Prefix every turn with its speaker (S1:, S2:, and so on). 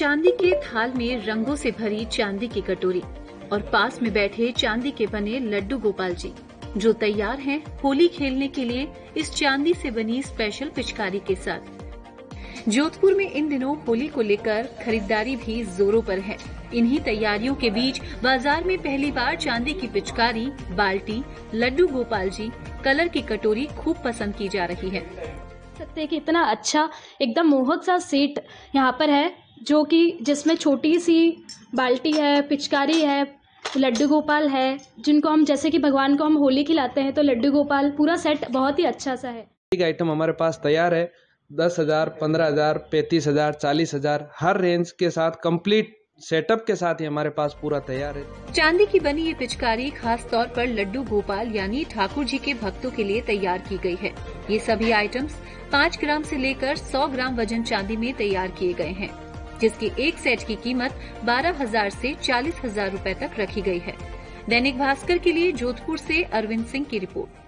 S1: चांदी के थाल में रंगों से भरी चांदी की कटोरी और पास में बैठे चांदी के बने लड्डू गोपाल जी, जो तैयार हैं होली खेलने के लिए इस चांदी से बनी स्पेशल पिचकारी के साथ। जोधपुर में इन दिनों होली को लेकर खरीदारी भी जोरों पर है। इन्हीं तैयारियों के बीच बाज़ार में पहली बार चांदी की पिचकारी, बाल्टी, लड्डू गोपाल जी, कलर की कटोरी खूब पसंद की जा रही है।
S2: सकते हैं कि इतना अच्छा एकदम मोहक सा सेट यहाँ पर है। जो कि जिसमें छोटी सी बाल्टी है पिचकारी है लड्डू गोपाल है जिनको हम जैसे कि भगवान को हम होली खिलाते हैं तो लड्डू गोपाल पूरा सेट बहुत ही अच्छा सा है।
S3: एक आइटम हमारे पास तैयार है दस हज़ार पंद्रह हज़ार पैंतीस हज़ार चालीस हज़ार हर रेंज के साथ कंप्लीट सेटअप के साथ ही हमारे पास पूरा तैयार है।
S1: चांदी की बनी ये पिचकारी खास तौर पर लड्डू गोपाल यानी ठाकुर जी के भक्तों के लिए तैयार की गई है। ये सभी आइटम्स पाँच ग्राम से लेकर सौ ग्राम वज़न चांदी में तैयार किए गए हैं। जिसकी एक सेट की कीमत बारह हज़ार ऐसी चालीस हज़ार रूपए तक रखी गई है। दैनिक भास्कर के लिए जोधपुर से अरविंद सिंह की रिपोर्ट।